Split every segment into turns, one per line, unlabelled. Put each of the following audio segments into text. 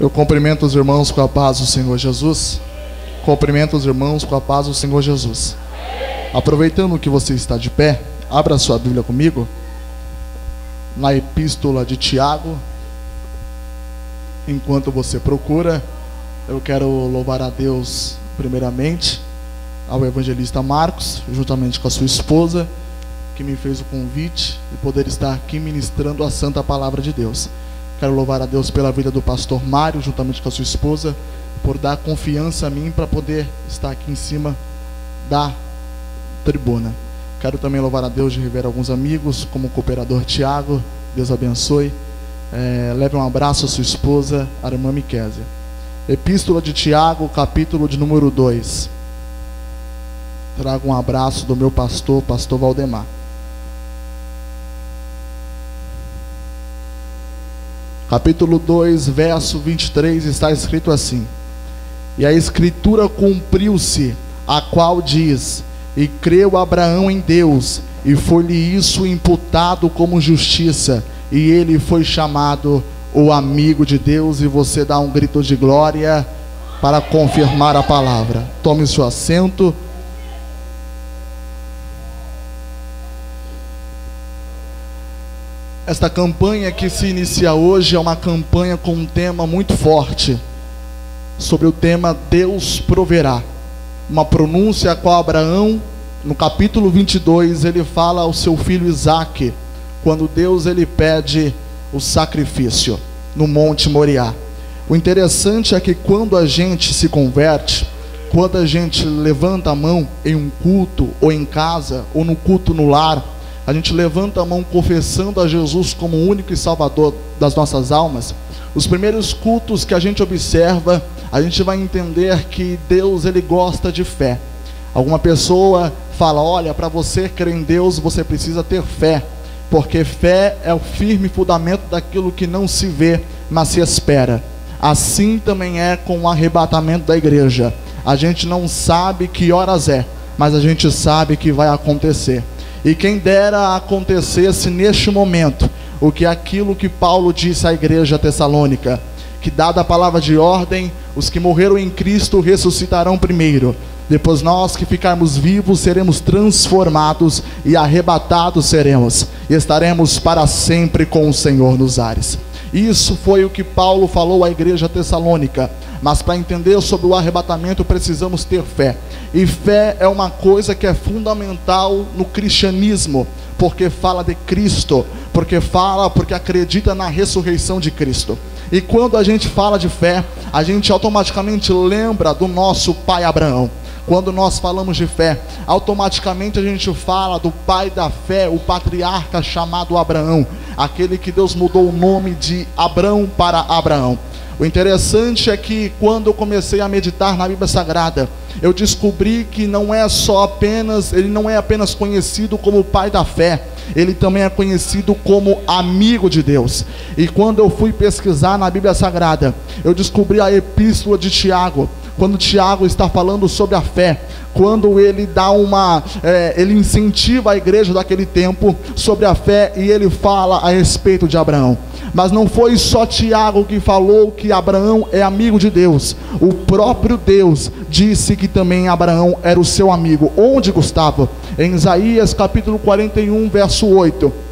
Eu cumprimento os irmãos com a paz do Senhor Jesus. Cumprimento os irmãos com a paz do Senhor Jesus. Aproveitando que você está de pé, abra sua Bíblia comigo na epístola de Tiago. Enquanto você procura, eu quero louvar a Deus primeiramente ao evangelista Marcos, juntamente com a sua esposa, que me fez o convite de poder estar aqui ministrando a santa palavra de Deus. Quero louvar a Deus pela vida do pastor Mário, juntamente com a sua esposa, por dar confiança a mim para poder estar aqui em cima da tribuna. Quero também louvar a Deus de rever alguns amigos, como o cooperador Tiago. Deus abençoe. É, leve um abraço à sua esposa, a irmã Miquésia. Epístola de Tiago, capítulo de número 2. Trago um abraço do meu pastor, pastor Valdemar. Capítulo 2, verso 23 está escrito assim: E a escritura cumpriu-se, a qual diz: e creu Abraão em Deus, e foi-lhe isso imputado como justiça, e ele foi chamado o amigo de Deus, e você dá um grito de glória para confirmar a palavra. Tome seu assento. Esta campanha que se inicia hoje é uma campanha com um tema muito forte, sobre o tema Deus proverá uma pronúncia a qual Abraão, no capítulo 22, ele fala ao seu filho Isaque, quando Deus ele pede o sacrifício no Monte Moriá. O interessante é que quando a gente se converte, quando a gente levanta a mão em um culto, ou em casa, ou no culto no lar, a gente levanta a mão confessando a Jesus como o único e salvador das nossas almas. Os primeiros cultos que a gente observa a gente vai entender que Deus ele gosta de fé. Alguma pessoa fala: "Olha, para você crer em Deus, você precisa ter fé, porque fé é o firme fundamento daquilo que não se vê, mas se espera". Assim também é com o arrebatamento da igreja. A gente não sabe que horas é, mas a gente sabe que vai acontecer. E quem dera acontecesse neste momento, o que aquilo que Paulo disse à igreja tessalônica, que dada a palavra de ordem, os que morreram em Cristo ressuscitarão primeiro. Depois nós que ficarmos vivos seremos transformados e arrebatados seremos. E estaremos para sempre com o Senhor nos ares. Isso foi o que Paulo falou à igreja tessalônica. Mas para entender sobre o arrebatamento precisamos ter fé. E fé é uma coisa que é fundamental no cristianismo, porque fala de Cristo, porque fala, porque acredita na ressurreição de Cristo. E quando a gente fala de fé, a gente automaticamente lembra do nosso pai Abraão. Quando nós falamos de fé, automaticamente a gente fala do pai da fé, o patriarca chamado Abraão, aquele que Deus mudou o nome de Abrão para Abraão. O interessante é que quando eu comecei a meditar na Bíblia Sagrada, eu descobri que não é só apenas, ele não é apenas conhecido como o pai da fé, ele também é conhecido como amigo de Deus. E quando eu fui pesquisar na Bíblia Sagrada, eu descobri a epístola de Tiago, quando Tiago está falando sobre a fé, quando ele dá uma, é, ele incentiva a igreja daquele tempo sobre a fé e ele fala a respeito de Abraão. Mas não foi só Tiago que falou que Abraão é amigo de Deus. O próprio Deus disse que também Abraão era o seu amigo. Onde, Gustavo? Em Isaías capítulo 41, verso 8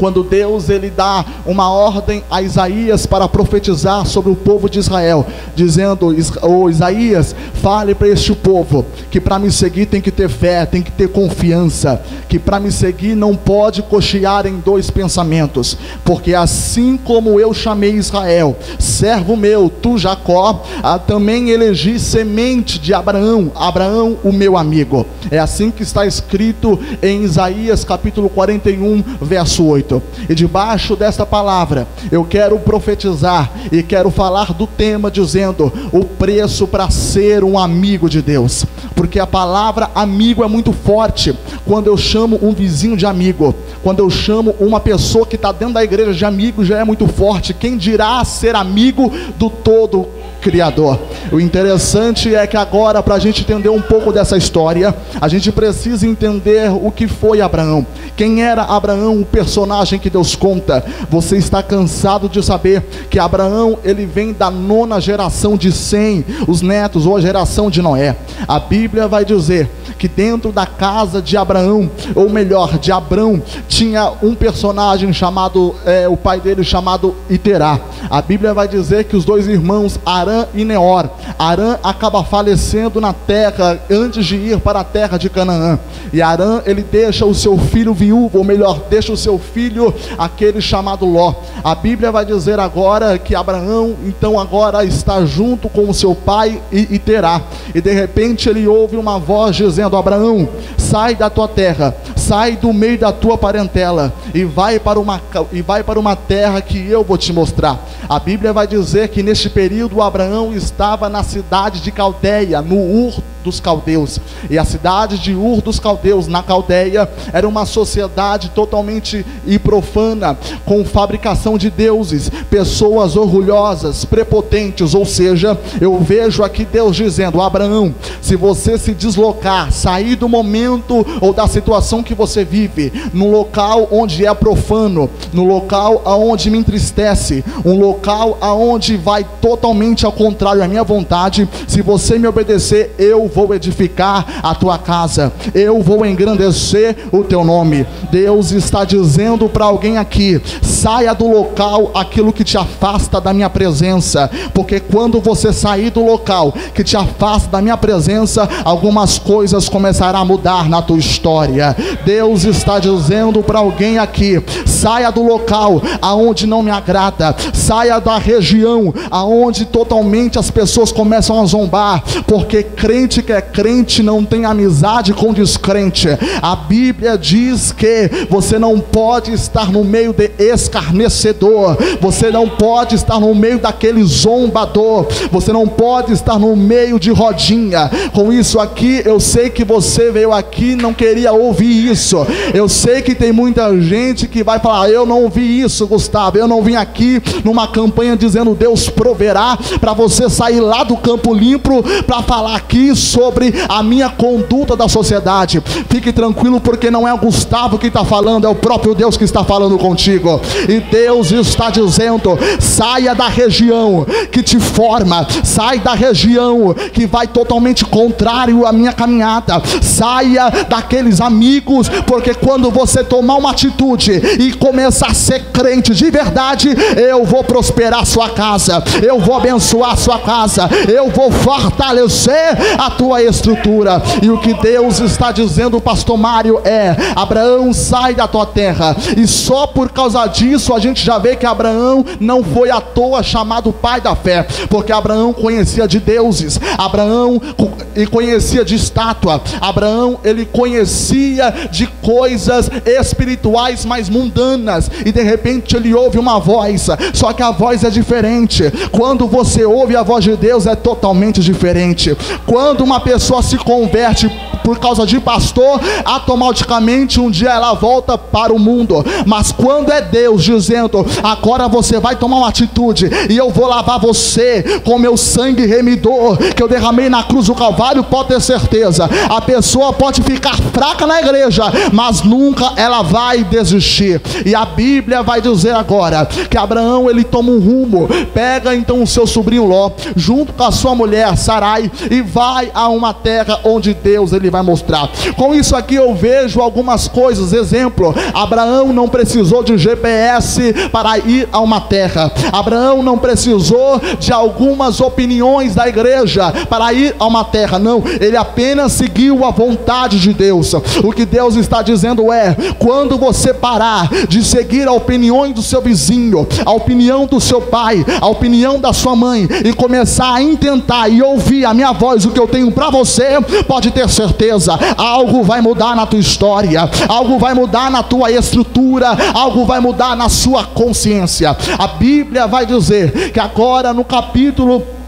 quando Deus ele dá uma ordem a Isaías para profetizar sobre o povo de Israel, dizendo: "O Isaías, fale para este povo que para me seguir tem que ter fé, tem que ter confiança, que para me seguir não pode cochear em dois pensamentos, porque assim como eu chamei Israel, servo meu, tu Jacó, ah, também elegi semente de Abraão, Abraão o meu amigo". É assim que está escrito em Isaías capítulo 41, verso 8. E debaixo desta palavra, eu quero profetizar e quero falar do tema dizendo o preço para ser um amigo de Deus. Porque a palavra amigo é muito forte. Quando eu chamo um vizinho de amigo, quando eu chamo uma pessoa que está dentro da igreja de amigo, já é muito forte. Quem dirá ser amigo do todo Criador. O interessante é que agora, para a gente entender um pouco dessa história, a gente precisa entender o que foi Abraão. Quem era Abraão, o personagem que Deus conta? Você está cansado de saber que Abraão ele vem da nona geração de Sem, os netos ou a geração de Noé. A Bíblia vai dizer que dentro da casa de Abraão, ou melhor, de Abrão, tinha um personagem chamado, é, o pai dele chamado Iterá. A Bíblia vai dizer que os dois irmãos, Arã e Neor, Arã acaba falecendo na terra antes de ir para a terra de Canaã. E Arã, ele deixa o seu filho viúvo, ou melhor, deixa o seu filho, aquele chamado Ló. A Bíblia vai dizer agora que Abraão, então agora está junto com o seu pai e, e terá. E de repente ele ouve uma voz dizendo: Abraão, sai da tua terra, sai do meio da tua parentela e vai para uma e vai para uma terra que eu vou te mostrar. A Bíblia vai dizer que neste período Abraão estava na cidade de Caldeia, no Ur dos caldeus. E a cidade de Ur dos caldeus, na Caldeia, era uma sociedade totalmente e profana, com fabricação de deuses, pessoas orgulhosas, prepotentes. Ou seja, eu vejo aqui Deus dizendo: Abraão, se você se deslocar, sair do momento ou da situação que você vive, no local onde é profano, no local aonde me entristece, um local aonde vai totalmente ao contrário à minha vontade, se você me obedecer, eu vou edificar a tua casa, eu vou engrandecer o teu nome. Deus está dizendo para alguém aqui: saia do local aquilo que te afasta da minha presença, porque quando você sair do local que te afasta da minha presença, algumas coisas começarão a mudar na tua história. Deus está dizendo para alguém aqui: saia do local aonde não me agrada, saia da região aonde totalmente as pessoas começam a zombar, porque crente que é crente não tem amizade com descrente. A Bíblia diz que você não pode estar no meio de escarnecedor, você não pode estar no meio daquele zombador, você não pode estar no meio de rodinha. Com isso aqui, eu sei que você veio aqui não queria ouvir isso. Eu sei que tem muita gente que vai falar: Eu não ouvi isso, Gustavo. Eu não vim aqui numa campanha dizendo Deus proverá para você sair lá do campo limpo para falar aqui sobre a minha conduta da sociedade. Fique tranquilo, porque não é o Gustavo que está falando, é o próprio Deus que está falando contigo. E Deus está dizendo: saia da região que te forma, sai da região que vai totalmente contrário à minha caminhada, saia daqueles amigos, porque quando você tomar uma atitude e começar a ser crente de verdade, eu vou prosperar a sua casa, eu vou abençoar a sua casa, eu vou fortalecer a tua estrutura. E o que Deus está dizendo, pastor Mário, é: Abraão, sai da tua terra. E só por causa disso a gente já vê que Abraão não foi à toa chamado pai da fé, porque Abraão conhecia de deuses, Abraão e conhecia de estátua, Abraão ele conhecia de coisas espirituais mais mundanas, e de repente ele ouve uma voz, só que a voz é diferente. Quando você ouve a voz de Deus é totalmente diferente. Quando uma pessoa se converte por causa de pastor, automaticamente um dia ela volta para o mundo. Mas quando é Deus dizendo, agora você vai tomar uma atitude e eu vou lavar você com meu sangue remidor que eu derramei na cruz do Calvário, pode ter certeza. A pessoa pode ficar fraca na igreja, mas nunca ela vai desistir. E a Bíblia vai dizer agora que Abraão ele toma um rumo, pega então o seu sobrinho Ló, junto com a sua mulher Sarai e vai a uma terra onde Deus ele vai mostrar. Com isso aqui eu vejo algumas coisas. Exemplo: Abraão não precisou de GPS para ir a uma terra. Abraão não precisou de algumas opiniões da igreja para ir a uma terra. Não, ele apenas seguiu a vontade de Deus. O que Deus está dizendo é: quando você parar de seguir a opinião do seu vizinho, a opinião do seu pai, a opinião da sua mãe e começar a intentar e ouvir a minha voz, o que eu tenho para você, pode ter certeza, algo vai mudar na tua história, algo vai mudar na tua estrutura, algo vai mudar na sua consciência. A Bíblia vai dizer que agora no capítulo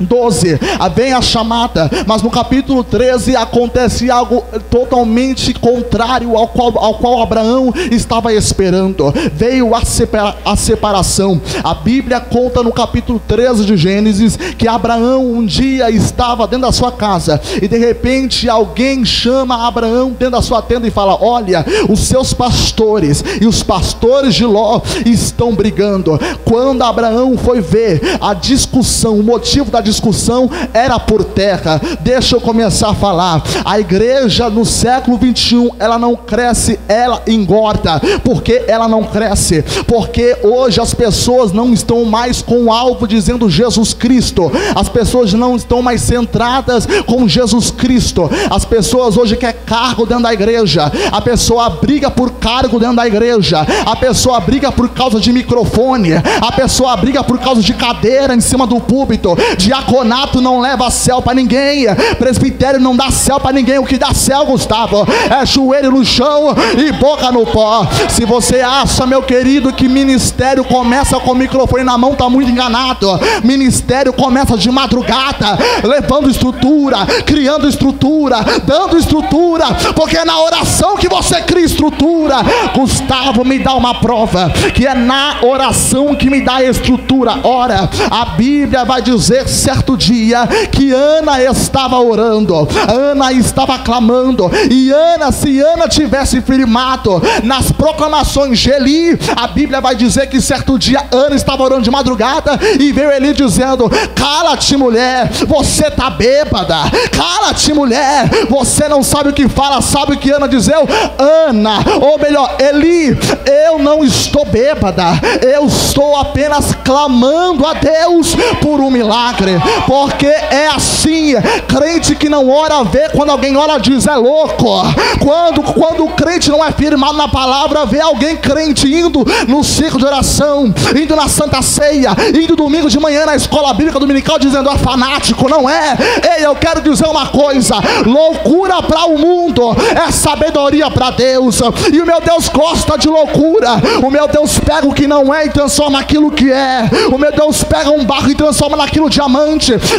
12, vem a chamada, mas no capítulo 13 acontece algo totalmente contrário ao qual, ao qual Abraão estava esperando. Veio a, separa, a separação. A Bíblia conta no capítulo 13 de Gênesis que Abraão um dia estava dentro da sua casa e de repente alguém chama Abraão dentro da sua tenda e fala: Olha, os seus pastores e os pastores de Ló estão brigando. Quando Abraão foi ver a discussão, o motivo da discussão era por terra. Deixa eu começar a falar. A igreja no século 21, ela não cresce, ela engorda. Porque ela não cresce? Porque hoje as pessoas não estão mais com o alvo dizendo Jesus Cristo. As pessoas não estão mais centradas com Jesus Cristo. As pessoas hoje querem cargo dentro da igreja. A pessoa briga por cargo dentro da igreja. A pessoa briga por causa de microfone. A pessoa briga por causa de cadeira em cima do púlpito. Diaconato não leva céu para ninguém. Presbitério não dá céu para ninguém. O que dá céu, Gustavo, é joelho no chão e boca no pó. Se você acha, meu querido, que ministério começa com o microfone na mão, tá muito enganado. Ministério começa de madrugada, levando estrutura, criando estrutura, dando estrutura, porque é na oração que você cria estrutura. Gustavo me dá uma prova que é na oração que me dá estrutura. Ora, a Bíblia vai dizer certo dia que Ana estava orando, Ana estava clamando, e Ana, se Ana tivesse firmado nas proclamações de Eli, a Bíblia vai dizer que certo dia Ana estava orando de madrugada e veio Eli dizendo: Cala-te, mulher, você está bêbada, cala-te, mulher, você não sabe o que fala, sabe o que Ana dizeu? Ana, ou melhor, Eli, eu não estou bêbada, eu estou apenas clamando a Deus por um milagre, porque é assim, crente que não ora vê, quando alguém ora diz é louco, quando, quando o crente não é firmado na palavra, vê alguém crente indo no ciclo de oração, indo na Santa Ceia, indo domingo de manhã na escola bíblica dominical dizendo é fanático, não é? Ei, eu quero dizer uma coisa: loucura para o mundo é sabedoria para Deus, e o meu Deus gosta de loucura. O meu Deus pega o que não é e transforma aquilo que é. O meu Deus pega um barro e transforma naquilo diamante.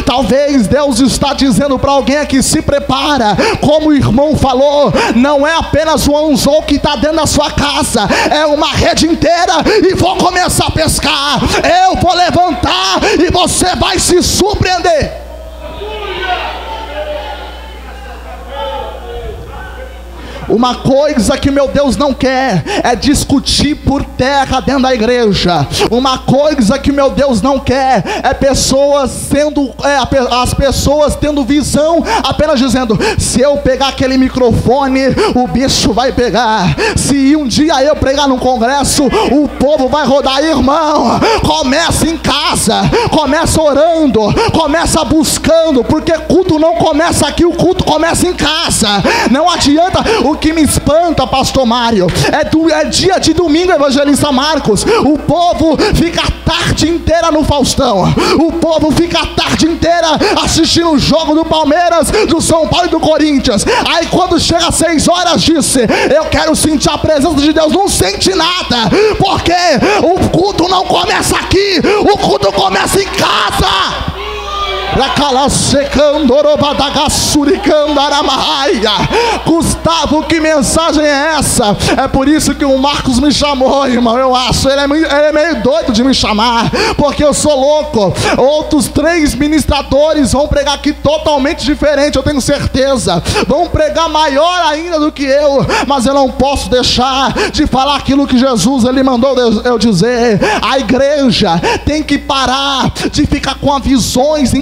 Talvez Deus está dizendo para alguém aqui: se prepara, como o irmão falou, não é apenas o anzol que está dentro da sua casa, é uma rede inteira e vou começar a pescar. Eu vou levantar e você vai se surpreender. Uma coisa que meu Deus não quer é discutir por terra dentro da igreja. Uma coisa que meu Deus não quer é pessoas sendo é, as pessoas tendo visão apenas dizendo: se eu pegar aquele microfone, o bicho vai pegar. Se um dia eu pregar num congresso, o povo vai rodar, irmão. Começa em casa, começa orando, começa buscando, porque culto não começa aqui, o culto começa em casa. Não adianta o que me espanta, pastor Mário, é, do, é dia de domingo, evangelista Marcos. O povo fica a tarde inteira no Faustão. O povo fica a tarde inteira assistindo o jogo do Palmeiras, do São Paulo e do Corinthians. Aí quando chega às seis horas, disse: Eu quero sentir a presença de Deus. Não sente nada, porque o culto não começa aqui, o culto começa em casa. Gustavo, que mensagem é essa? É por isso que o Marcos me chamou, irmão. Eu acho, ele é, meio, ele é meio doido de me chamar, porque eu sou louco. Outros três ministradores vão pregar aqui totalmente diferente, eu tenho certeza. Vão pregar maior ainda do que eu, mas eu não posso deixar de falar aquilo que Jesus ele mandou eu dizer. A igreja tem que parar de ficar com visões em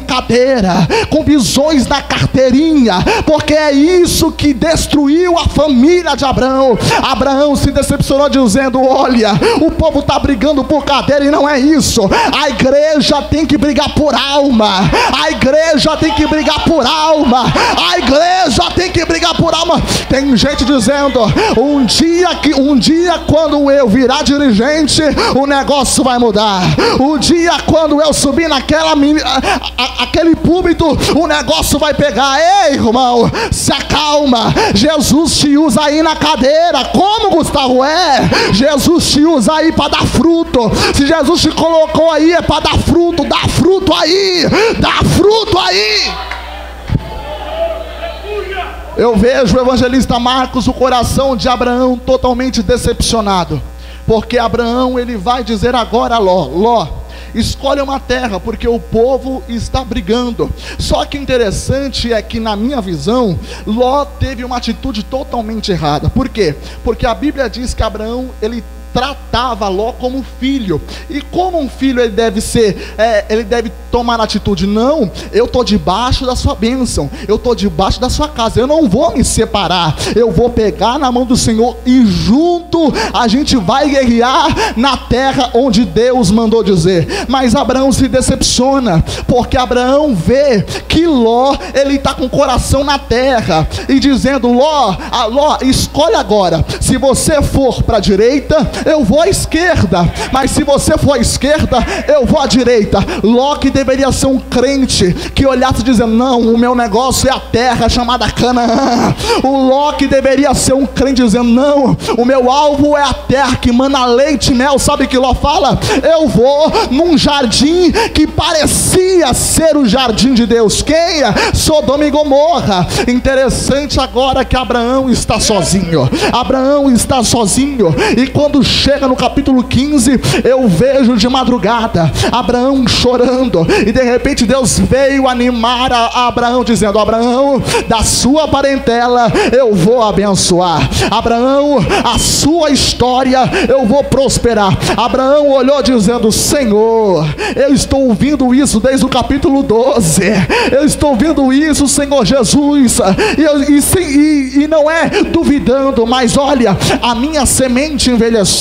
com visões na carteirinha, porque é isso que destruiu a família de Abraão. Abraão se decepcionou dizendo: Olha, o povo está brigando por cadeira e não é isso. A igreja tem que brigar por alma. A igreja tem que brigar por alma. A igreja tem que brigar por alma. Tem gente dizendo: um dia que um dia quando eu virar dirigente, o negócio vai mudar. O dia quando eu subir naquela aquela naquele púlpito, o negócio vai pegar. Ei, irmão, se acalma. Jesus te usa aí na cadeira. Como, Gustavo? É, Jesus te usa aí para dar fruto. Se Jesus te colocou aí, é para dar fruto. Dá fruto aí, dá fruto aí. Eu vejo o evangelista Marcos, o coração de Abraão totalmente decepcionado. Porque Abraão ele vai dizer agora a Ló, Ló, escolhe uma terra, porque o povo está brigando. Só que interessante é que, na minha visão, Ló teve uma atitude totalmente errada. Por quê? Porque a Bíblia diz que Abraão ele tratava Ló como filho. E como um filho ele deve ser, é, ele deve tomar atitude. Não, eu estou debaixo da sua bênção, eu estou debaixo da sua casa, eu não vou me separar, eu vou pegar na mão do Senhor e junto a gente vai guerrear na terra onde Deus mandou dizer. Mas Abraão se decepciona, porque Abraão vê que Ló, ele está com o coração na terra e dizendo: Ló, a Ló, escolhe agora, se você for para a direita, eu vou à esquerda, mas se você for à esquerda, eu vou à direita. Que deveria ser um crente que olhasse dizendo: Não, o meu negócio é a terra chamada Canaã. O que deveria ser um crente dizendo: Não, o meu alvo é a terra que mana leite e mel. Sabe que Ló fala? Eu vou num jardim que parecia ser o jardim de Deus. Quem? Sodoma e Gomorra. Interessante agora que Abraão está sozinho. Abraão está sozinho. E quando chega no capítulo 15, eu vejo de madrugada Abraão chorando. E de repente Deus veio animar Abraão, dizendo: Abraão, da sua parentela eu vou abençoar. Abraão, a sua história eu vou prosperar. Abraão olhou dizendo: Senhor, eu estou ouvindo isso desde o capítulo 12. Eu estou ouvindo isso, Senhor Jesus. E, eu, e, e, e não é duvidando, mas olha, a minha semente envelheceu.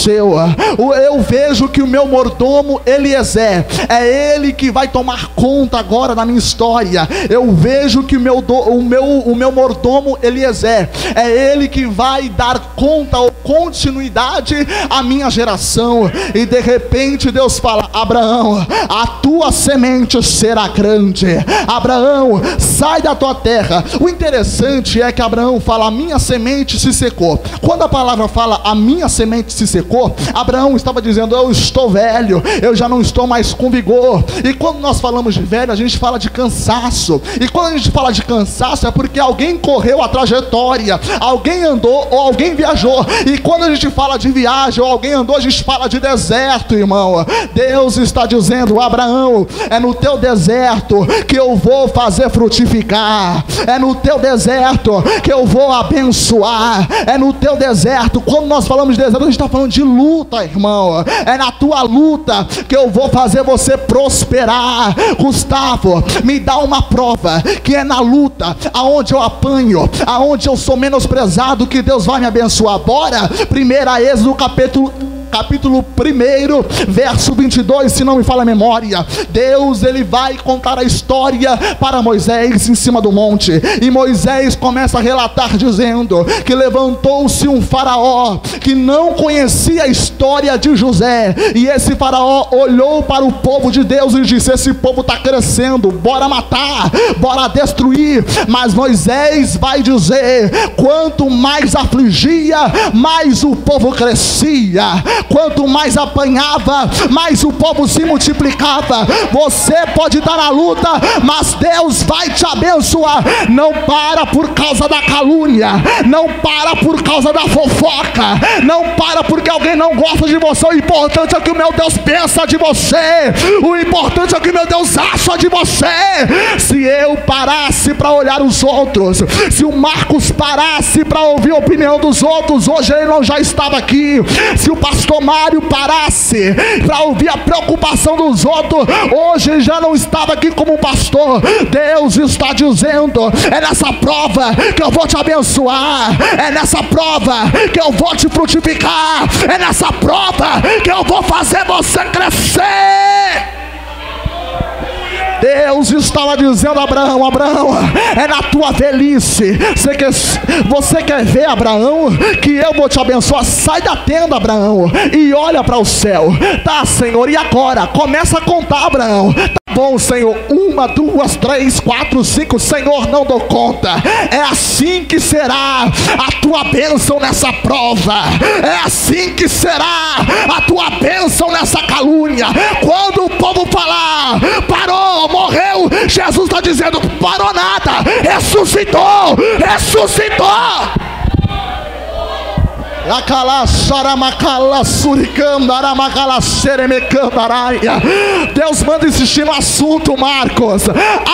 Eu vejo que o meu mordomo Eliezer é ele que vai tomar conta agora da minha história. Eu vejo que o meu, do, o meu, o meu mordomo Eliezer é ele que vai dar conta ou continuidade à minha geração. E de repente Deus fala: Abraão, a tua semente será grande. Abraão, sai da tua terra. O interessante é que Abraão fala: a minha semente se secou. Quando a palavra fala a minha semente se secou, Abraão estava dizendo: eu estou velho, eu já não estou mais com vigor. E quando nós falamos de velho, a gente fala de cansaço. E quando a gente fala de cansaço, é porque alguém correu a trajetória, alguém andou ou alguém viajou. E quando a gente fala de viagem ou alguém andou, a gente fala de deserto, irmão. Deus está dizendo: Abraão, é no teu deserto que eu vou fazer frutificar, é no teu deserto que eu vou abençoar, é no teu deserto. Quando nós falamos de deserto, a gente está falando de luta, irmão. É na tua luta que eu vou fazer você prosperar. Gustavo, me dá uma prova que é na luta, aonde eu apanho, aonde eu sou menosprezado, que Deus vai me abençoar. Bora, primeira Êxodo capítulo capítulo 1, verso 22, se não me fala a memória, Deus ele vai contar a história para Moisés em cima do monte. E Moisés começa a relatar dizendo que levantou-se um faraó que não conhecia a história de José, e esse faraó olhou para o povo de Deus e disse: "Esse povo está crescendo, bora matar, bora destruir". Mas Moisés vai dizer: "Quanto mais afligia, mais o povo crescia". Quanto mais apanhava, mais o povo se multiplicava. Você pode estar na luta, mas Deus vai te abençoar. Não para por causa da calúnia, não para por causa da fofoca, não para porque alguém não gosta de você. O importante é que o meu Deus pensa de você, o importante é que meu Deus acha de você. Se eu parasse para olhar os outros, se o Marcos parasse para ouvir a opinião dos outros, hoje ele não já estava aqui. Se o pastor pastor Mário parasse para ouvir a preocupação dos outros, hoje já não estava aqui como pastor. Deus está dizendo: é nessa prova que eu vou te abençoar, é nessa prova que eu vou te frutificar, é nessa prova que eu vou fazer você crescer. Deus estava dizendo a Abraão: Abraão, é na tua velhice. Você quer, você quer ver, Abraão, que eu vou te abençoar? Sai da tenda, Abraão, e olha para o céu. Tá, Senhor, e agora? Começa a contar, Abraão. Bom, Senhor. Uma, duas, três, quatro, cinco. Senhor, não dou conta. É assim que será a tua bênção nessa prova. É assim que será a tua bênção nessa calúnia. Quando o povo falar, parou, morreu, Jesus está dizendo: parou nada, ressuscitou, ressuscitou. Deus manda insistir no assunto, Marcos.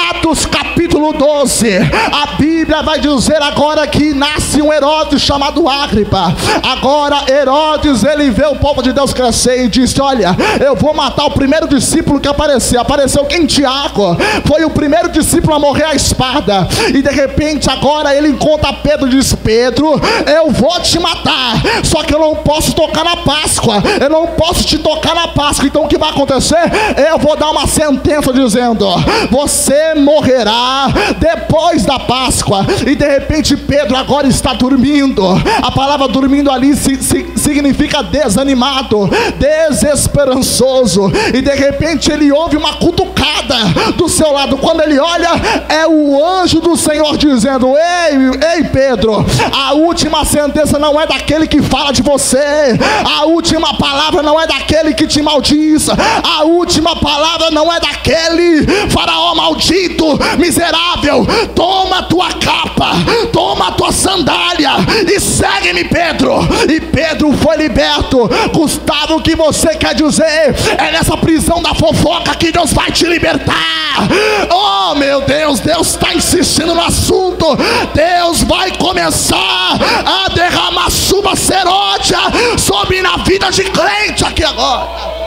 Atos capítulo 12. A Bíblia vai dizer agora que nasce um Herodes chamado Agripa. Agora Herodes, ele vê o povo de Deus crescer e disse: Olha, eu vou matar o primeiro discípulo que apareceu. Apareceu quem? Tiago. Foi o primeiro discípulo a morrer à espada. E de repente agora ele encontra Pedro e diz: Pedro, eu vou te matar. Só que eu não posso tocar na Páscoa. Eu não posso te tocar na Páscoa. Então o que vai acontecer? Eu vou dar uma sentença dizendo: Você morrerá depois da Páscoa. E de repente Pedro agora está dormindo. A palavra dormindo ali significa desanimado, desesperançoso. E de repente ele ouve uma cutucada do seu lado. Quando ele olha, é o anjo do Senhor dizendo: Ei, ei Pedro, a última sentença não é daquele que que fala de você. A última palavra não é daquele que te maldiz. A última palavra não é daquele faraó maldito, miserável. Toma tua capa, toma tua sandália e segue-me, Pedro. E Pedro foi liberto. Gustavo, o que você quer dizer? É nessa prisão da fofoca que Deus vai te libertar. Oh, meu Deus, Deus está insistindo no assunto. Deus vai começar a derramar chuva seródia sobre na vida de crente aqui agora.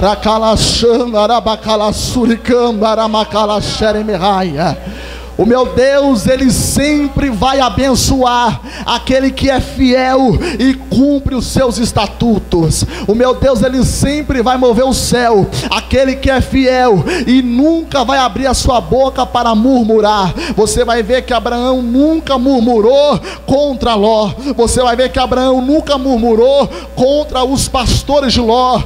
Rakalaxanda, Arabacalasuricamba, Aramacalaxeremeraia. O meu Deus, Ele sempre vai abençoar aquele que é fiel e cumpre os seus estatutos. O meu Deus, Ele sempre vai mover o céu, aquele que é fiel e nunca vai abrir a sua boca para murmurar. Você vai ver que Abraão nunca murmurou contra Ló. Você vai ver que Abraão nunca murmurou contra os pastores de Ló.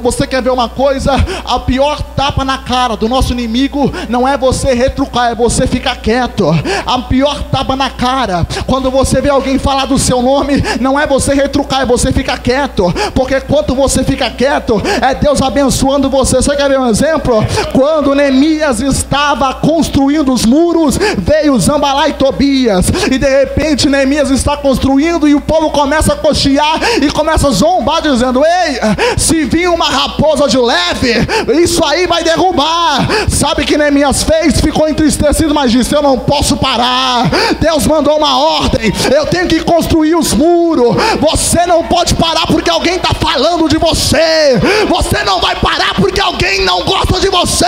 Você quer ver uma coisa? A pior tapa na cara do nosso inimigo não é você retrucar, é você fica quieto. A pior tapa na cara, quando você vê alguém falar do seu nome, não é você retrucar, é você ficar quieto. Porque quando você fica quieto, é Deus abençoando você. Você quer ver um exemplo? Quando Neemias estava construindo os muros, veio Zambalá e Tobias, e de repente Neemias está construindo e o povo começa a cochear e começa a zombar, dizendo: Ei, se vir uma raposa de leve, isso aí vai derrubar. Sabe que Neemias fez? Ficou entristecido, mas disse: Eu não posso parar. Deus mandou uma ordem, eu tenho que construir os muros. Você não pode parar porque alguém está falando de você. Você não vai parar porque alguém não gosta de você.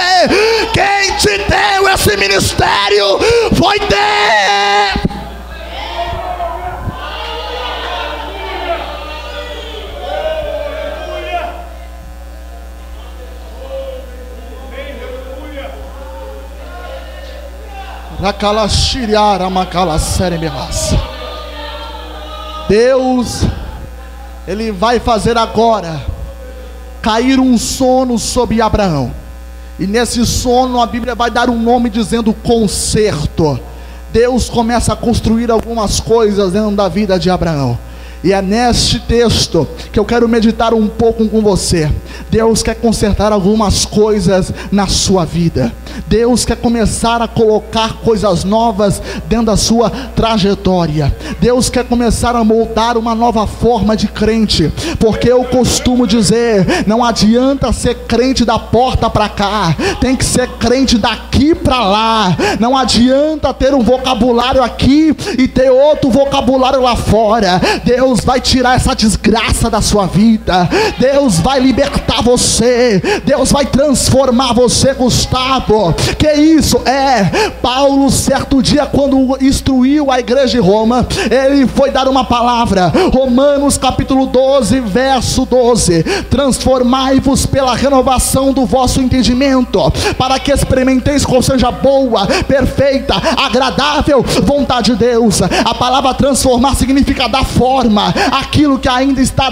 Quem te deu esse ministério foi Deus. Deus, Ele vai fazer agora cair um sono sobre Abraão. E nesse sono a Bíblia vai dar um nome dizendo conserto. Deus começa a construir algumas coisas dentro da vida de Abraão. E é neste texto que eu quero meditar um pouco com você. Deus quer consertar algumas coisas na sua vida. Deus quer começar a colocar coisas novas dentro da sua trajetória. Deus quer começar a moldar uma nova forma de crente. Porque eu costumo dizer: não adianta ser crente da porta para cá, tem que ser crente daqui para lá. Não adianta ter um vocabulário aqui e ter outro vocabulário lá fora. Deus Deus vai tirar essa desgraça da sua vida. Deus vai libertar você, Deus vai transformar você, Gustavo. Que isso? É, Paulo, certo dia, quando instruiu a igreja de Roma, ele foi dar uma palavra, Romanos capítulo 12, verso 12: Transformai-vos pela renovação do vosso entendimento, para que experimenteis qual seja boa, perfeita, agradável vontade de Deus. A palavra transformar significa dar forma aquilo que ainda está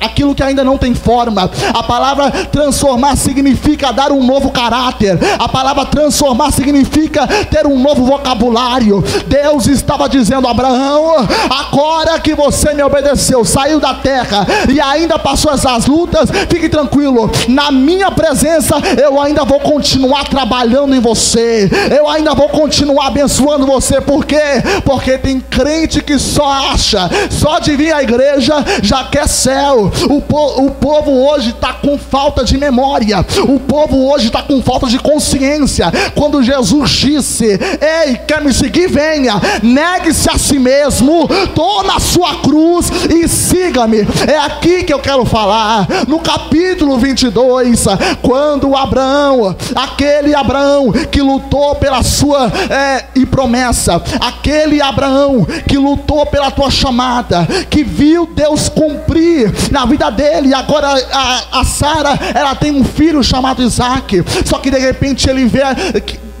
aquilo que ainda não tem forma. A palavra transformar significa dar um novo caráter. A palavra transformar significa ter um novo vocabulário. Deus estava dizendo a Abraão: agora que você me obedeceu, saiu da terra e ainda passou essas lutas, fique tranquilo. Na minha presença, eu ainda vou continuar trabalhando em você. Eu ainda vou continuar abençoando você. Por quê? Porque tem crente que só acha, só de vir à igreja já quer céu. O, po o povo hoje está com falta de memória. O povo hoje está com falta de consciência. Quando Jesus disse: Ei, quer me seguir? Venha, negue-se a si mesmo, toma a sua cruz e siga-me. É aqui que eu quero falar. No capítulo 22, quando Abraão, aquele Abraão que lutou pela sua é, e promessa, aquele Abraão que lutou pela tua chamada, que viu Deus cumprir na vida dele. Agora a, a Sara, ela tem um filho chamado Isaac. Só que de repente ele vê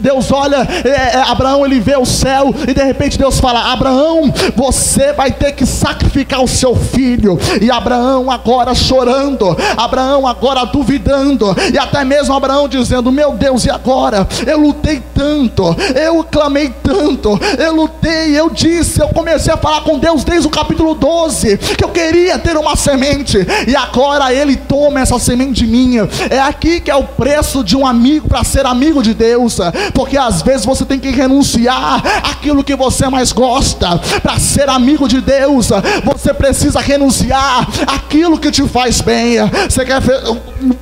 Deus olha, é, é, Abraão ele vê o céu e de repente Deus fala: Abraão, você vai ter que sacrificar o seu filho. E Abraão agora chorando, Abraão agora duvidando, e até mesmo Abraão dizendo: Meu Deus, e agora? Eu lutei tanto, eu clamei tanto, eu lutei, eu disse, eu comecei a falar com Deus desde o capítulo 12 que eu queria ter uma semente, e agora ele toma essa semente minha. É aqui que é o preço de um amigo para ser amigo de Deus porque às vezes você tem que renunciar aquilo que você mais gosta para ser amigo de Deus. Você precisa renunciar aquilo que te faz bem. Você quer ver,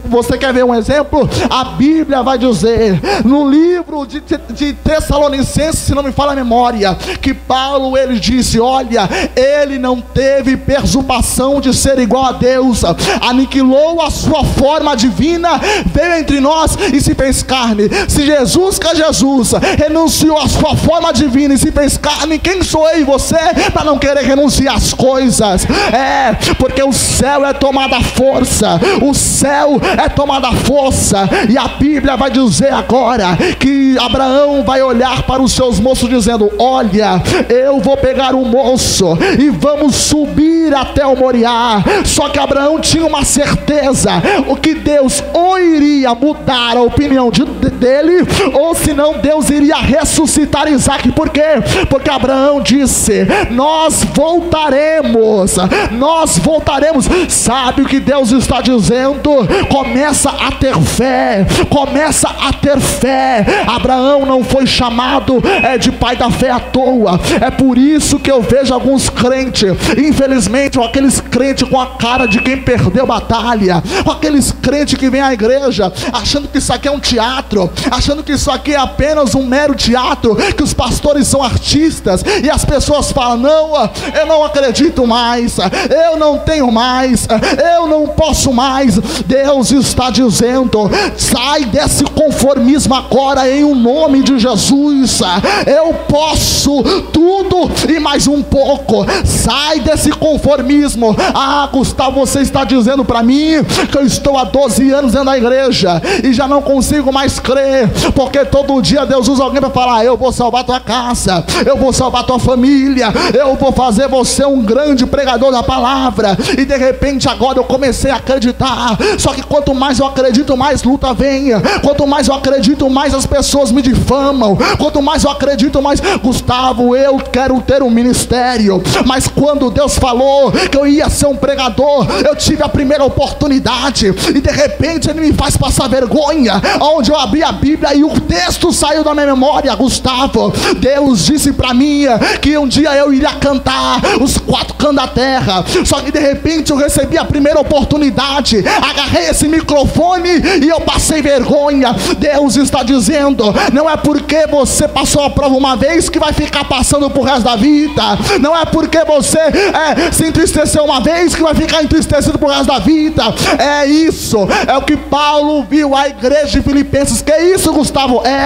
você quer ver um exemplo? A Bíblia vai dizer no livro de, de Tessalonicenses, se não me fala a memória, que Paulo ele disse: Olha, ele não teve perturbação de ser igual a Deus, aniquilou a sua forma divina, veio entre nós e se fez carne. Se Jesus, Jesus renunciou à sua forma divina e se fez carne, quem sou eu e você para não querer renunciar às coisas? É, porque o céu é tomada força, o céu é tomada força, e a Bíblia vai dizer agora que Abraão vai olhar para os seus moços dizendo: Olha, eu vou pegar o moço e vamos subir até o Moriá. Só que Abraão tinha uma certeza: o que Deus ou iria mudar a opinião de, dele, ou senão Deus iria ressuscitar Isaac. Por quê? Porque Abraão disse: Nós voltaremos, nós voltaremos. Sabe o que Deus está dizendo? Começa a ter fé, começa a ter fé. Abraão não foi chamado é, de pai da fé à toa. É por isso que eu vejo alguns crentes, infelizmente, aqueles crentes com a cara de quem perdeu batalha, com aqueles crentes que vêm à igreja achando que isso aqui é um teatro, achando que isso aqui é apenas um mero teatro, que os pastores são artistas e as pessoas falam: não, eu não acredito mais, eu não tenho mais, eu não posso mais. Deus está dizendo: sai desse conformismo agora em o um nome de Jesus. Eu posso tudo e mais um pouco. Sai desse conformismo. Ah, Gustavo, você está dizendo para mim que eu estou há 12 anos dentro da igreja e já não consigo mais crer, porque todo dia Deus usa alguém para falar: Eu vou salvar tua casa, eu vou salvar tua família, eu vou fazer você um grande pregador da palavra. E de repente agora eu comecei a acreditar. Só que quanto mais eu acredito, mais luta vem. Quanto mais eu acredito, mais as pessoas me difamam. Quanto mais eu acredito, mais Gustavo, eu quero ter um ministério. Mas quando Deus falou que eu ia ser um pregador, eu tive a primeira oportunidade e de repente ele me faz passar vergonha, onde eu abri a Bíblia e o texto texto saiu da minha memória, Gustavo. Deus disse para mim que um dia eu iria cantar os quatro cantos da terra. Só que de repente eu recebi a primeira oportunidade, agarrei esse microfone e eu passei vergonha. Deus está dizendo: não é porque você passou a prova uma vez que vai ficar passando pro resto da vida. Não é porque você é, se entristeceu uma vez que vai ficar entristecido pro resto da vida. É isso, é o que Paulo viu a igreja de Filipenses. Que isso, Gustavo? É,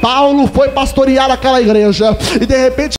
Paulo foi pastorear aquela igreja e de repente